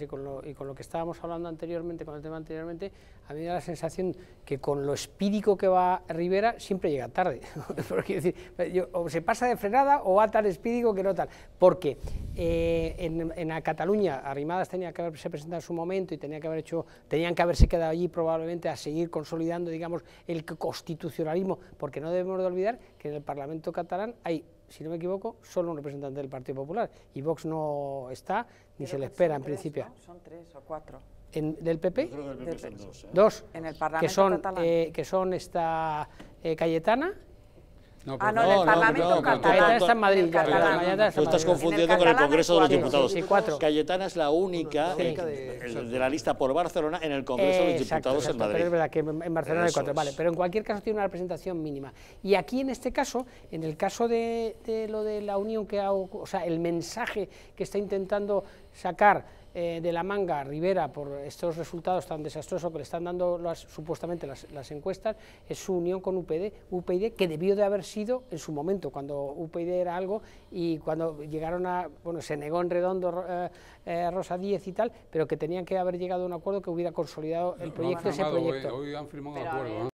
y con, lo, y con lo que estábamos hablando anteriormente, con el tema anteriormente, a mí me da la sensación que con lo espídico que va Rivera siempre llega tarde. Porque, decir, o se pasa de frenada o va tan espídico que no tal. Porque eh, en, en Cataluña Arrimadas tenía que haberse presentado en su momento y tenía que haber hecho, tenían que haberse quedado allí probablemente a seguir consolidando, digamos, el constitucionalismo, porque no debemos de olvidar que en el Parlamento catalán hay si no me equivoco, solo un representante del Partido Popular, y Vox no está, ni se le espera en principio. Son tres o cuatro. En, ¿Del PP? Creo que el PP son dos. ¿eh? Dos. En el Parlamento que son, catalán. eh, que son esta eh, Cayetana, No, Ah, pero no, en el no, Parlamento no, no, catalán. Cayetana está en Madrid, ya, está Tú estás confundiendo el con el Congreso de los. Diputados. Sí, sí, cuatro. Cayetana es la única Sí. de, de la lista por Barcelona en el Congreso de los Exacto, Diputados exacto, en Madrid. Pero es verdad que en Barcelona hay cuatro, vale, pero en cualquier caso tiene una representación mínima. Y aquí en este caso, en el caso de, de lo de la unión que ha, o sea, el mensaje que está intentando sacar eh, de la manga Rivera por estos resultados tan desastrosos que le están dando las, supuestamente las, las encuestas, es su unión con UPyD, UPyD que debió de haber sido en su momento, cuando UPyD era algo y cuando llegaron a, bueno, se negó en redondo eh, eh, Rosa Díez y tal, pero que tenían que haber llegado a un acuerdo que hubiera consolidado el lo han proyecto, ese firmado hoy- proyecto. Hoy, han firmado un acuerdo. ¿eh?